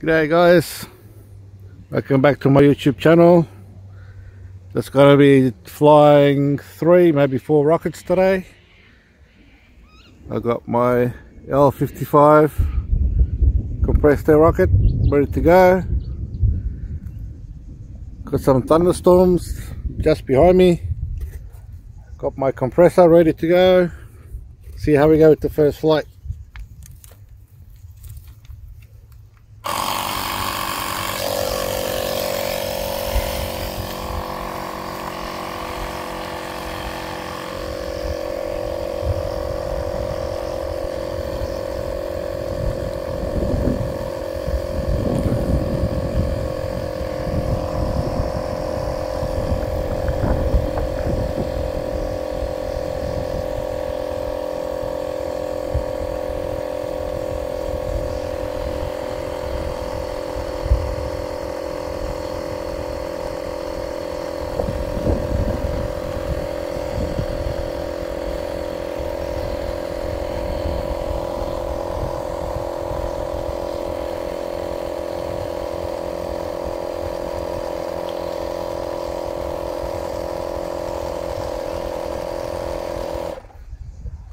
G'day guys, welcome back to my YouTube channel. Just gonna be flying three, maybe four rockets today. I got my L55 compressed air rocket ready to go. Got some thunderstorms just behind me. Got my compressor ready to go. See how we go with the first flight.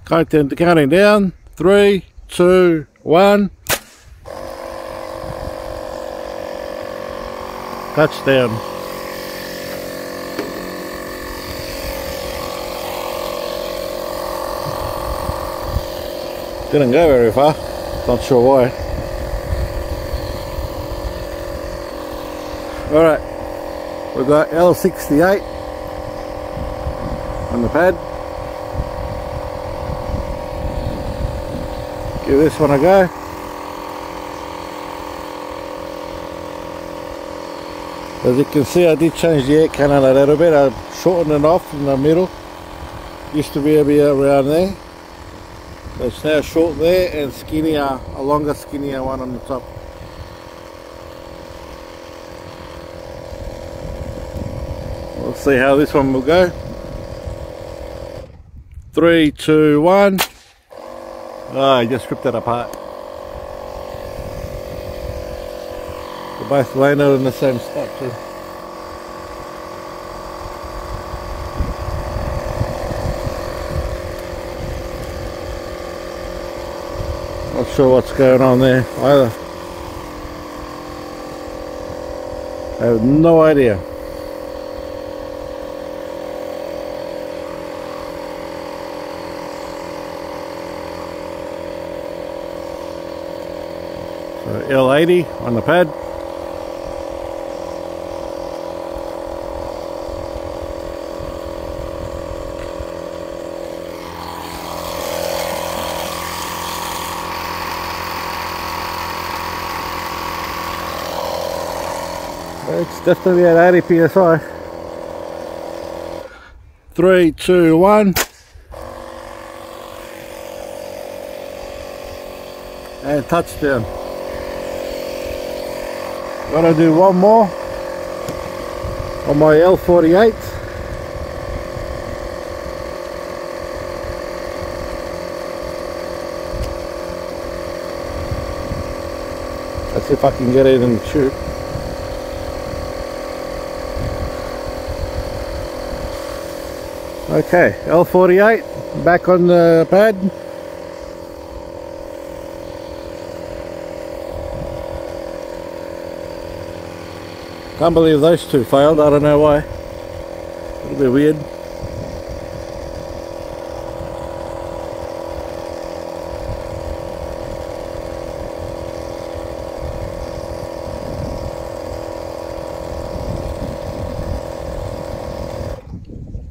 Counting, counting down. Three, two, one. Touchdown. Didn't go very far. Not sure why. Alright. We've got L68 on the pad. Give this one a go. As you can see I did change the air cannon a little bit. I shortened it off in the middle. Used to be a bit around there. It's now short there and skinnier, a longer skinnier one on the top. We'll see how this one will go. Three, two, one. Ah, oh, I just ripped that apart. They both landed in the same spot too. Not sure what's going on there either. I have no idea. L80 on the pad. It's definitely at 80 psi. Three, two, one. And touchdown. Gotta do one more on my L48. Let's see if I can get it in the tube. Okay, L48 back on the pad. Can't believe those two failed, I don't know why. A little bit weird.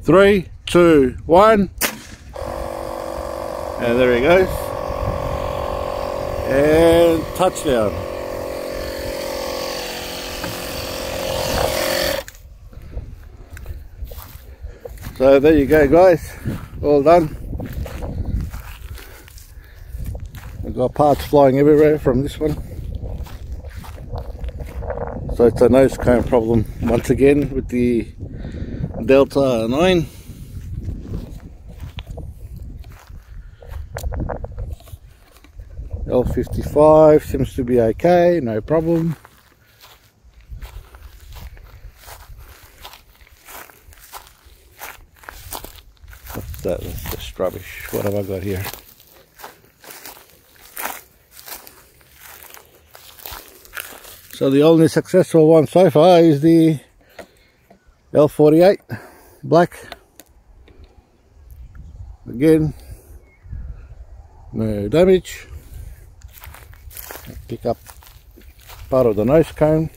Three, two, one. And there he goes. And touchdown. So there you go guys, all done. We've got parts flying everywhere from this one. So it's a nose cone problem once again with the Delta 9. L55 seems to be okay, no problem. That? That's just rubbish. What have I got here? So the only successful one so far is the L48 black. Again, no damage. Pick up part of the nose cone.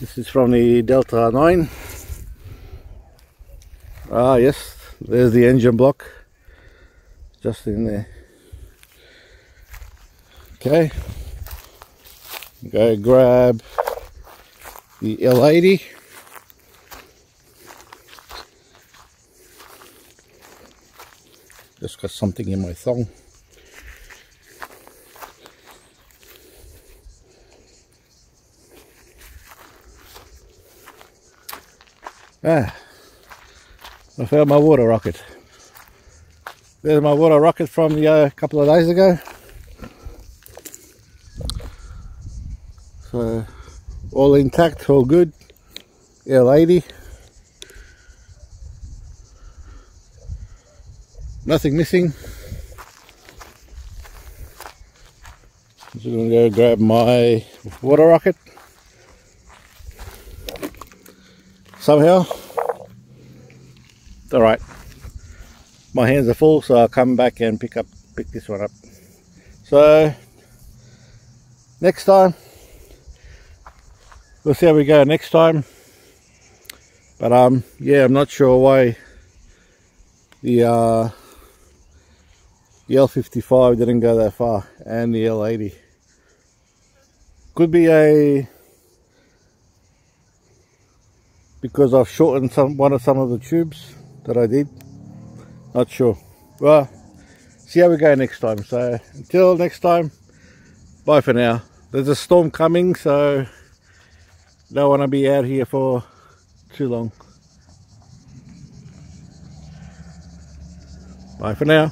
This is from the Delta 9. Ah yes, there's the engine block. Just in there. Okay, go grab the L80 just got something in my thong. Ah I found my water rocket there's my water rocket from a uh, couple of days ago So all intact, all good. L80. Nothing missing. I'm just gonna go grab my water rocket. Somehow. It's alright. My hands are full, so I'll come back and pick up pick this one up. So next time we'll see how we go next time but um yeah I'm not sure why the uh the L55 didn't go that far and the L80 could be a because I've shortened some one of some of the tubes that I did not sure well see how we go next time so until next time bye for now there's a storm coming so don't want to be out here for too long. Bye for now.